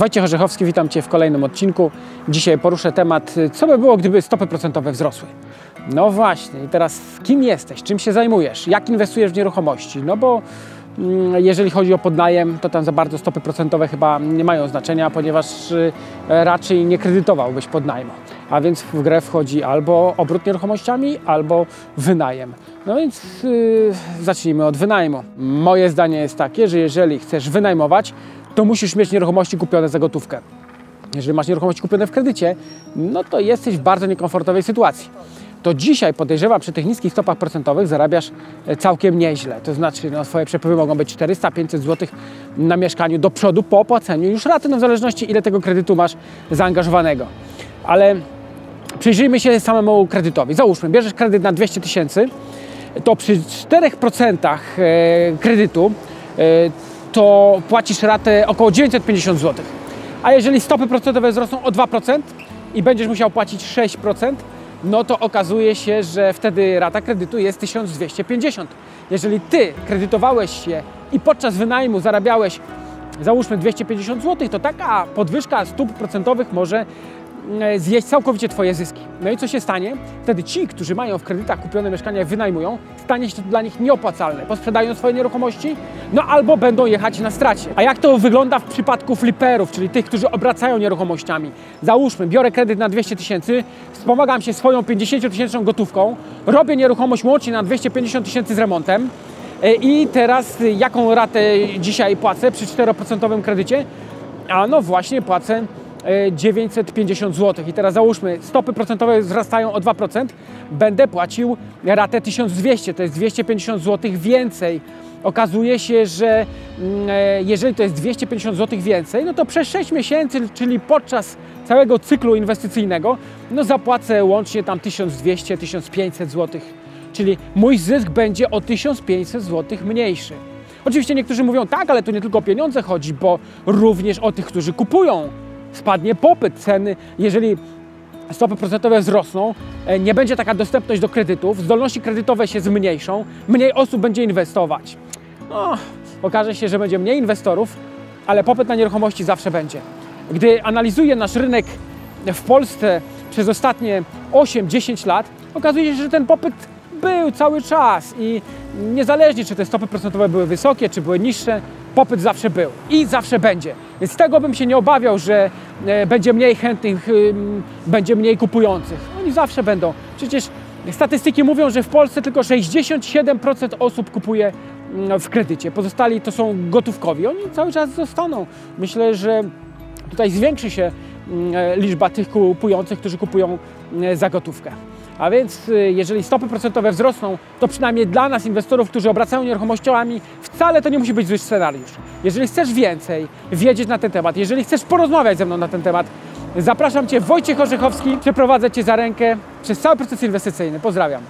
Wojciech Orzechowski, witam Cię w kolejnym odcinku. Dzisiaj poruszę temat, co by było, gdyby stopy procentowe wzrosły. No właśnie, i teraz kim jesteś, czym się zajmujesz, jak inwestujesz w nieruchomości? No bo mm, jeżeli chodzi o podnajem, to tam za bardzo stopy procentowe chyba nie mają znaczenia, ponieważ y, raczej nie kredytowałbyś podnajmu. A więc w grę wchodzi albo obrót nieruchomościami, albo wynajem. No więc yy, zacznijmy od wynajmu. Moje zdanie jest takie, że jeżeli chcesz wynajmować, to musisz mieć nieruchomości kupione za gotówkę. Jeżeli masz nieruchomości kupione w kredycie, no to jesteś w bardzo niekomfortowej sytuacji. To dzisiaj podejrzewam, przy tych niskich stopach procentowych zarabiasz e, całkiem nieźle. To znaczy, no, swoje przepływy mogą być 400-500 zł na mieszkaniu do przodu po opłaceniu już raty, no w zależności ile tego kredytu masz zaangażowanego. Ale przyjrzyjmy się samemu kredytowi. Załóżmy, bierzesz kredyt na 200 tysięcy, to przy 4% e, kredytu e, to płacisz ratę około 950 zł. A jeżeli stopy procentowe wzrosną o 2% i będziesz musiał płacić 6%, no to okazuje się, że wtedy rata kredytu jest 1250. Jeżeli ty kredytowałeś się i podczas wynajmu zarabiałeś załóżmy 250 zł, to taka podwyżka stóp procentowych może zjeść całkowicie Twoje zyski. No i co się stanie? Wtedy ci, którzy mają w kredytach kupione mieszkania wynajmują, stanie się to dla nich nieopłacalne. Posprzedają swoje nieruchomości, no albo będą jechać na stracie. A jak to wygląda w przypadku fliperów, czyli tych, którzy obracają nieruchomościami? Załóżmy, biorę kredyt na 200 tysięcy, wspomagam się swoją 50 tysięczną gotówką, robię nieruchomość łącznie na 250 tysięcy z remontem, e, i teraz jaką ratę dzisiaj płacę przy 4% kredycie? A no właśnie płacę 950 zł. I teraz załóżmy, stopy procentowe wzrastają o 2%, będę płacił ratę 1200, to jest 250 zł więcej. Okazuje się, że mm, e, jeżeli to jest 250 zł więcej, no to przez 6 miesięcy, czyli podczas całego cyklu inwestycyjnego, no zapłacę łącznie tam 1200-1500 zł. Czyli mój zysk będzie o 1500 zł mniejszy. Oczywiście niektórzy mówią tak, ale tu nie tylko o pieniądze chodzi, bo również o tych, którzy kupują spadnie popyt ceny, jeżeli stopy procentowe wzrosną, e, nie będzie taka dostępność do kredytów, zdolności kredytowe się zmniejszą, mniej osób będzie inwestować. No, okaże się, że będzie mniej inwestorów, ale popyt na nieruchomości zawsze będzie. Gdy analizuję nasz rynek w Polsce przez ostatnie 8-10 lat, okazuje się, że ten popyt był cały czas i niezależnie czy te stopy procentowe były wysokie, czy były niższe, popyt zawsze był i zawsze będzie. Więc tego bym się nie obawiał, że e, będzie mniej chętnych, będzie mniej kupujących. Oni zawsze będą. Przecież statystyki mówią, że w Polsce tylko 67% osób kupuje w kredycie. Pozostali to są gotówkowi. Oni cały czas zostaną. Myślę, że tutaj zwiększy się e, liczba tych kupujących, którzy kupują za gotówkę. A więc y, jeżeli stopy procentowe wzrosną, to przynajmniej dla nas, inwestorów, którzy obracają nieruchomościami, wcale to nie musi być zły scenariusz. Jeżeli chcesz więcej wiedzieć na ten temat, jeżeli chcesz porozmawiać ze mną na ten temat, zapraszam Cię Wojciech Orzechowski, przeprowadzę Cię za rękę przez cały proces inwestycyjny. Pozdrawiam.